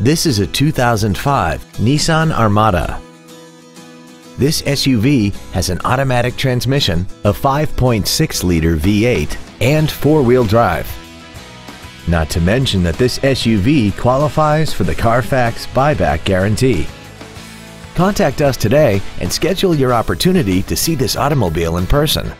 This is a 2005 Nissan Armada. This SUV has an automatic transmission, a 5.6-liter V8, and four-wheel drive. Not to mention that this SUV qualifies for the Carfax buyback guarantee. Contact us today and schedule your opportunity to see this automobile in person.